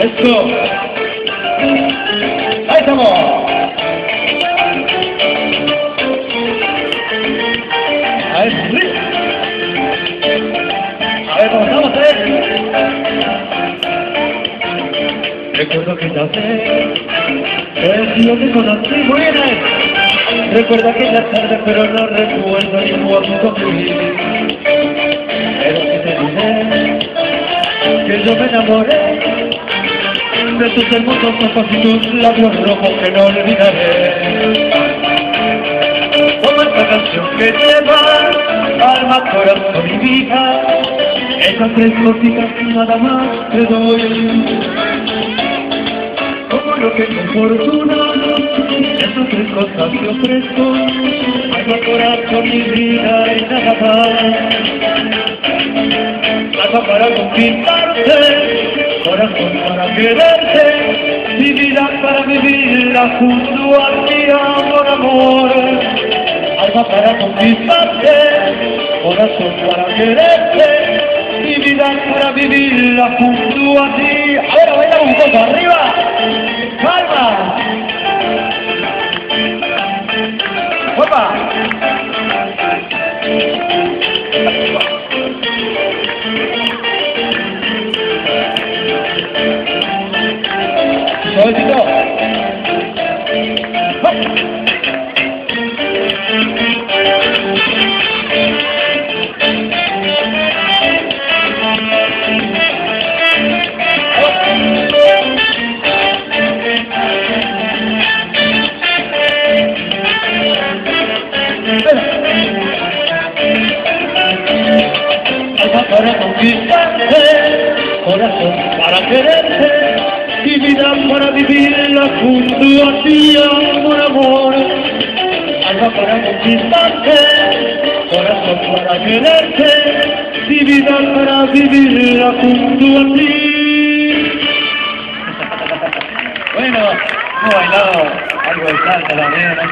Esto. Ahí estamos. A ver. A ver, ¿cómo estamos, eh? Recuerdo que ya sé, que yo te conocí muy bien. eh. Recuerda aquella tarde, pero no recuerdo ni cuánto fui. Yo me enamoré de tus hermosos ojos y tus labios rojos que no olvidaré. Como esta canción que lleva alma, corazón y vida, esas tres cositas nada más te doy. Como lo que con fortuna, esas tres cosas te ofrezco, alma, corazón y vida y nada más. Alma para conquistarte, corazón para quererte, mi vida para vivirla junto a ti, amor, amor. Alma para conquistarte, corazón para quererte, mi vida para vivirla junto a ti. A ver, bailamos un poco arriba. ¡Calma! ¡Opa! Alma para conquistarte, corazón para quererte, vida para vivirla junto a ti, amor, amor. Alma para conquistarte, corazón para quererte, vida para vivirla junto a ti. bueno, hemos bailado algo de la verdad,